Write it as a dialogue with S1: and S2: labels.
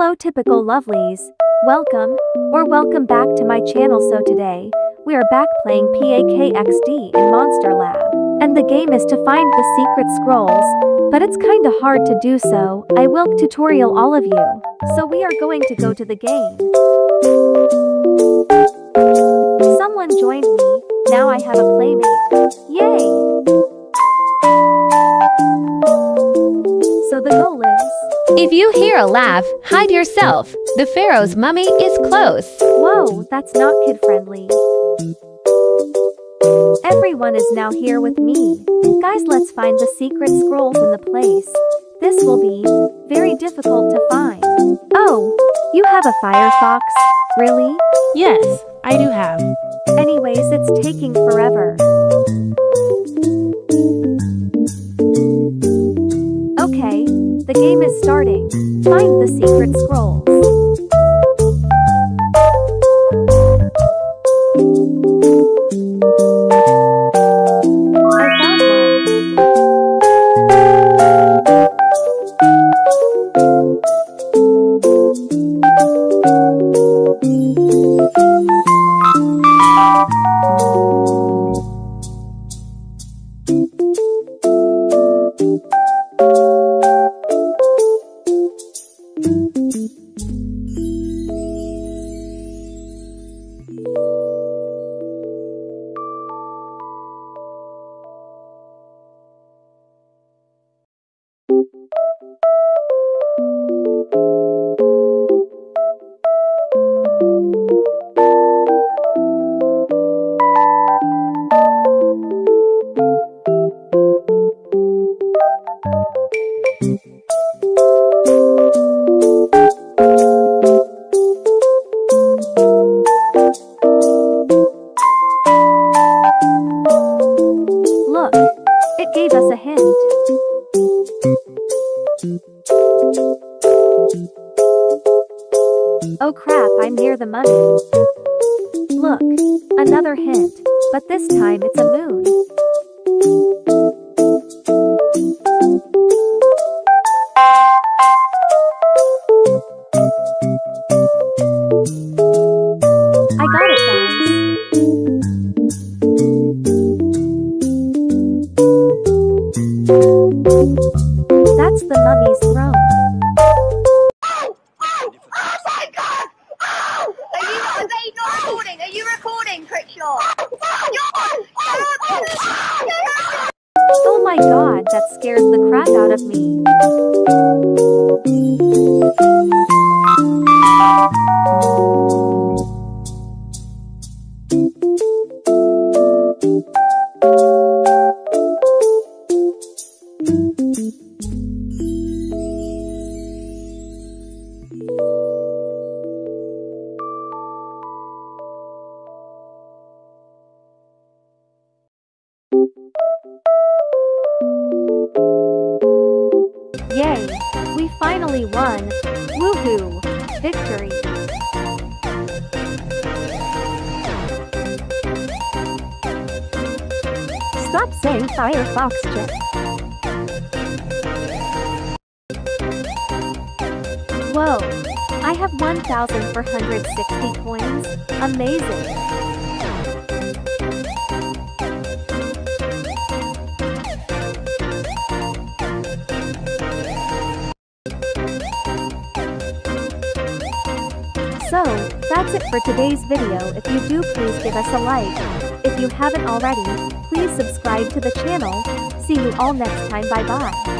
S1: Hello typical lovelies. Welcome, or welcome back to my channel so today, we are back playing PKXD in Monster Lab. And the game is to find the secret scrolls, but it's kinda hard to do so, I will tutorial all of you. So we are going to go to the game. Someone joined me, now I have a playmate. Yay!
S2: If you hear a laugh, hide yourself. The Pharaoh's mummy is close.
S1: Whoa, that's not kid friendly. Everyone is now here with me. Guys, let's find the secret scrolls in the place. This will be very difficult to find. Oh, you have a Firefox? Really?
S3: Yes, I do have.
S1: Anyways, it's taking forever. Game is starting. Find the secret scrolls. I found one. Look, it gave us a hint. Oh crap, I'm near the money. Look, another hint, but this time it's a moon.
S4: Oh my god! Oh! Are you, are they not recording? Are you recording, Crickshaw?
S1: Oh, oh, oh my god, that scares the crap out of me. Yay! We finally won! Woohoo! Victory! Stop saying Firefox. Whoa! I have 1,460 coins. Amazing! So, that's it for today's video. If you do, please give us a like. If you haven't already, please subscribe to the channel. See you all next time. Bye bye.